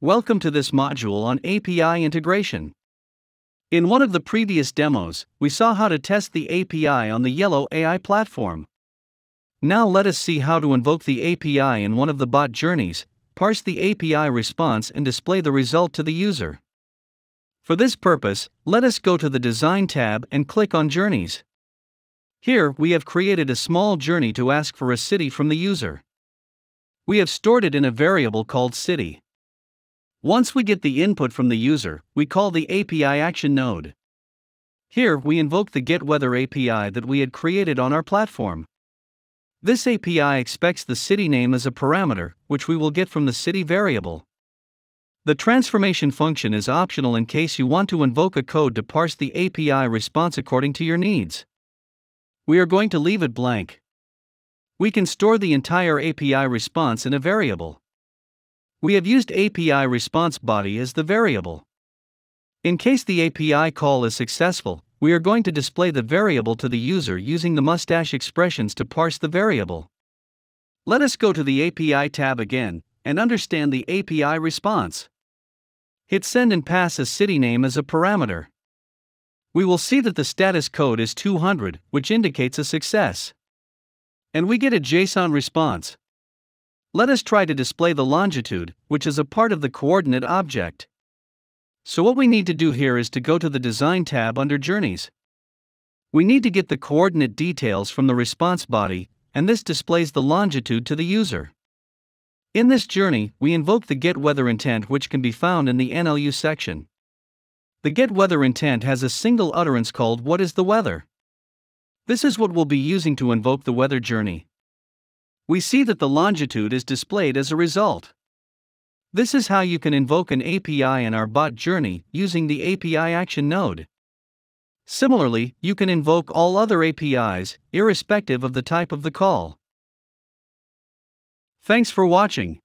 Welcome to this module on API integration. In one of the previous demos, we saw how to test the API on the Yellow AI platform. Now let us see how to invoke the API in one of the bot journeys, parse the API response and display the result to the user. For this purpose, let us go to the Design tab and click on Journeys. Here, we have created a small journey to ask for a city from the user. We have stored it in a variable called city. Once we get the input from the user, we call the API action node. Here, we invoke the GetWeather API that we had created on our platform. This API expects the city name as a parameter, which we will get from the city variable. The transformation function is optional in case you want to invoke a code to parse the API response according to your needs. We are going to leave it blank. We can store the entire API response in a variable. We have used API response body as the variable. In case the API call is successful, we are going to display the variable to the user using the mustache expressions to parse the variable. Let us go to the API tab again and understand the API response. Hit send and pass a city name as a parameter. We will see that the status code is 200, which indicates a success. And we get a JSON response. Let us try to display the longitude, which is a part of the coordinate object. So what we need to do here is to go to the Design tab under Journeys. We need to get the coordinate details from the response body, and this displays the longitude to the user. In this journey, we invoke the Get Weather intent which can be found in the NLU section. The Get Weather intent has a single utterance called What is the weather? This is what we'll be using to invoke the weather journey we see that the longitude is displayed as a result. This is how you can invoke an API in our bot journey using the API action node. Similarly, you can invoke all other APIs, irrespective of the type of the call. Thanks for watching.